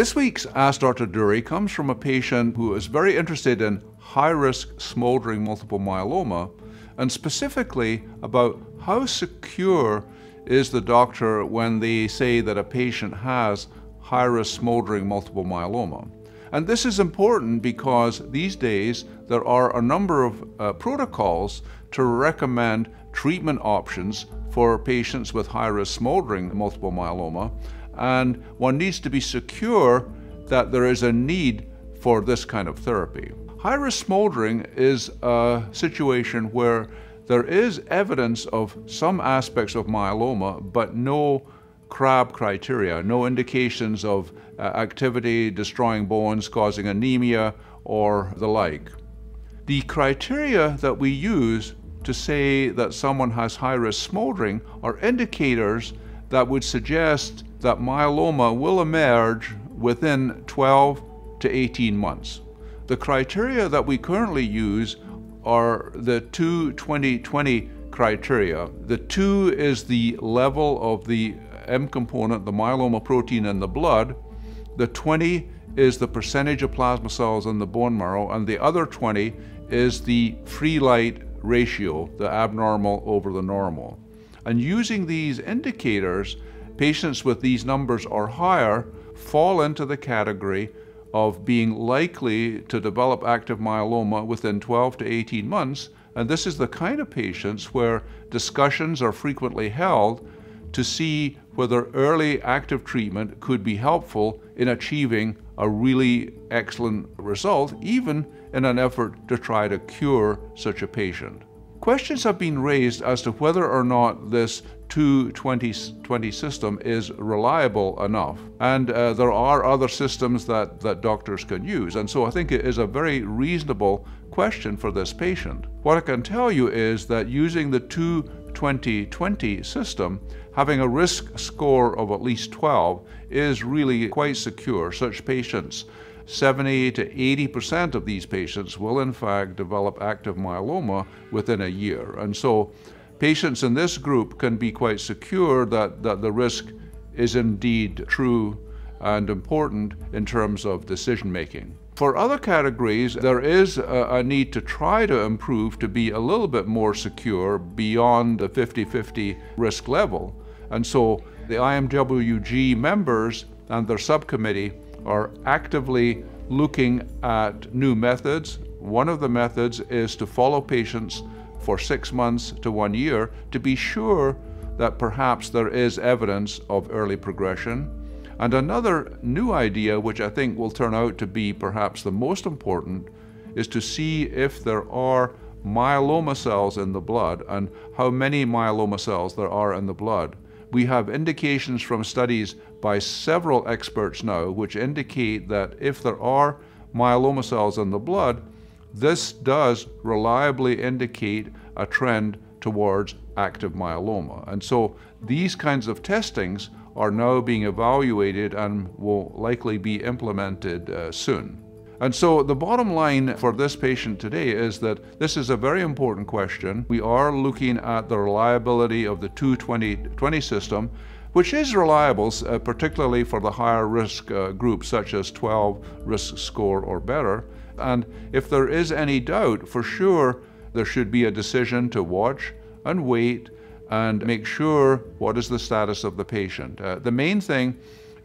This week's Ask Dr. Durie comes from a patient who is very interested in high risk smoldering multiple myeloma and specifically about how secure is the doctor when they say that a patient has high risk smoldering multiple myeloma. And this is important because these days there are a number of uh, protocols to recommend treatment options for patients with high risk smoldering multiple myeloma. And one needs to be secure that there is a need for this kind of therapy. High risk smoldering is a situation where there is evidence of some aspects of myeloma, but no CRAB criteria, no indications of uh, activity destroying bones, causing anemia, or the like. The criteria that we use to say that someone has high risk smoldering are indicators that would suggest that myeloma will emerge within 12 to 18 months. The criteria that we currently use are the two 2020 criteria. The two is the level of the M component, the myeloma protein in the blood. The 20 is the percentage of plasma cells in the bone marrow, and the other 20 is the free light ratio, the abnormal over the normal. And using these indicators, patients with these numbers or higher fall into the category of being likely to develop active myeloma within 12 to 18 months. And this is the kind of patients where discussions are frequently held to see whether early active treatment could be helpful in achieving a really excellent result, even in an effort to try to cure such a patient. Questions have been raised as to whether or not this 220 system is reliable enough. And uh, there are other systems that, that doctors can use. And so I think it is a very reasonable question for this patient. What I can tell you is that using the 220 system, having a risk score of at least 12 is really quite secure. Such patients 70 to 80% of these patients will in fact develop active myeloma within a year. And so patients in this group can be quite secure that, that the risk is indeed true and important in terms of decision making. For other categories, there is a, a, need to try to improve to be a little bit more secure beyond the 50 50 risk level. And so the IMWG members and their subcommittee are actively looking at new methods. One of the methods is to follow patients for six months to one year to be sure that perhaps there is evidence of early progression. And another new idea, which I think will turn out to be perhaps the most important, is to see if there are myeloma cells in the blood and how many myeloma cells there are in the blood. We have indications from studies by several experts now which indicate that if there are myeloma cells in the blood, this does reliably indicate a trend towards active myeloma. And so these kinds of testings are now being evaluated and will likely be implemented uh, soon. And so the bottom line for this patient today is that this is a very important question. We are looking at the reliability of the 220 system, which is reliable, uh, particularly for the higher risk uh, groups, such as 12 risk score or better. And if there is any doubt, for sure, there should be a decision to watch and wait and make sure what is the status of the patient. Uh, the main thing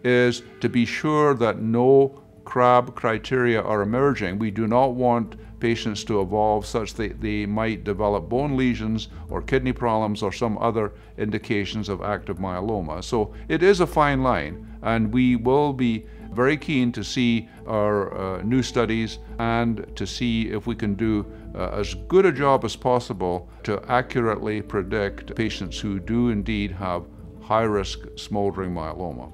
is to be sure that no CRAB criteria are emerging. We do not want patients to evolve such that they might develop bone lesions or kidney problems or some other indications of active myeloma. So it is a fine line, and we will be very keen to see our uh, new studies and to see if we can do uh, as good a job as possible to accurately predict patients who do indeed have high risk smoldering myeloma.